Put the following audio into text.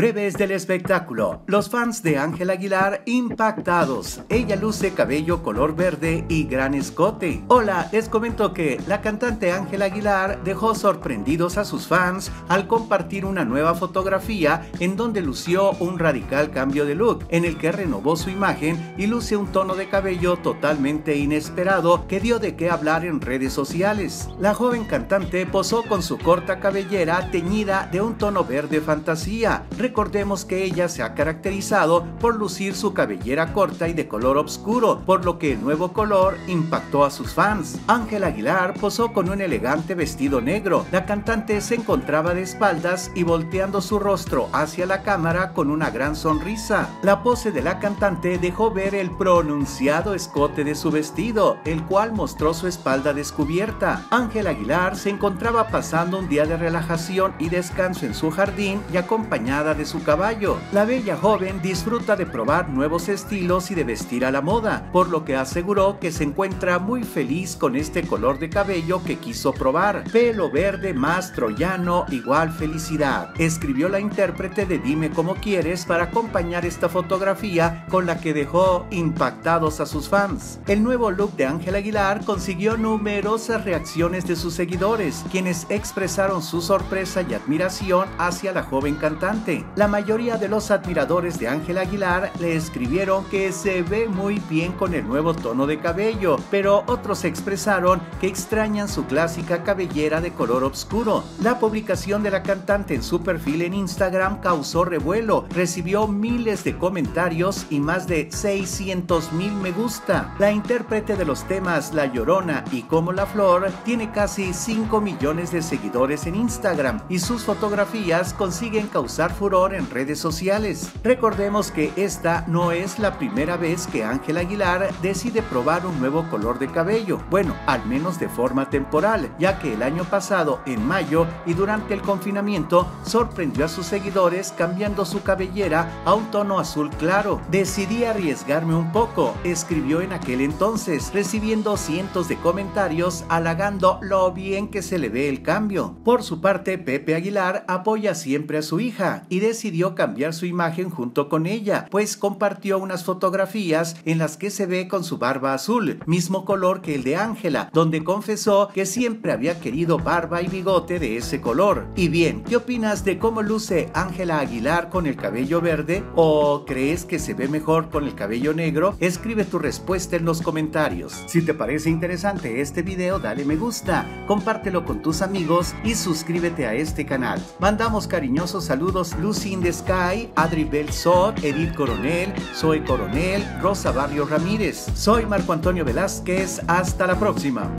Breves del espectáculo. Los fans de Ángel Aguilar impactados. Ella luce cabello color verde y gran escote. Hola, les comento que la cantante Ángel Aguilar dejó sorprendidos a sus fans al compartir una nueva fotografía en donde lució un radical cambio de look, en el que renovó su imagen y luce un tono de cabello totalmente inesperado que dio de qué hablar en redes sociales. La joven cantante posó con su corta cabellera teñida de un tono verde fantasía Recordemos que ella se ha caracterizado por lucir su cabellera corta y de color oscuro, por lo que el nuevo color impactó a sus fans. Ángel Aguilar posó con un elegante vestido negro. La cantante se encontraba de espaldas y volteando su rostro hacia la cámara con una gran sonrisa. La pose de la cantante dejó ver el pronunciado escote de su vestido, el cual mostró su espalda descubierta. Ángel Aguilar se encontraba pasando un día de relajación y descanso en su jardín y acompañada de su caballo. La bella joven disfruta de probar nuevos estilos y de vestir a la moda, por lo que aseguró que se encuentra muy feliz con este color de cabello que quiso probar. Pelo verde más troyano igual felicidad. Escribió la intérprete de Dime cómo quieres para acompañar esta fotografía con la que dejó impactados a sus fans. El nuevo look de Ángel Aguilar consiguió numerosas reacciones de sus seguidores, quienes expresaron su sorpresa y admiración hacia la joven cantante. La mayoría de los admiradores de Ángel Aguilar le escribieron que se ve muy bien con el nuevo tono de cabello, pero otros expresaron que extrañan su clásica cabellera de color oscuro. La publicación de la cantante en su perfil en Instagram causó revuelo, recibió miles de comentarios y más de 600 mil me gusta. La intérprete de los temas La Llorona y Como la Flor tiene casi 5 millones de seguidores en Instagram y sus fotografías consiguen causar furor en redes sociales. Recordemos que esta no es la primera vez que Ángel Aguilar decide probar un nuevo color de cabello, bueno, al menos de forma temporal, ya que el año pasado, en mayo y durante el confinamiento, sorprendió a sus seguidores cambiando su cabellera a un tono azul claro. Decidí arriesgarme un poco, escribió en aquel entonces, recibiendo cientos de comentarios halagando lo bien que se le ve el cambio. Por su parte, Pepe Aguilar apoya siempre a su hija y decidió cambiar su imagen junto con ella, pues compartió unas fotografías en las que se ve con su barba azul, mismo color que el de Ángela, donde confesó que siempre había querido barba y bigote de ese color. Y bien, ¿qué opinas de cómo luce Ángela Aguilar con el cabello verde? ¿O crees que se ve mejor con el cabello negro? Escribe tu respuesta en los comentarios. Si te parece interesante este video, dale me gusta, compártelo con tus amigos y suscríbete a este canal. Mandamos cariñosos saludos Lucy in the Sky, Adri Belsot, Edith Coronel, Soy Coronel, Rosa Barrio Ramírez. Soy Marco Antonio Velázquez. Hasta la próxima.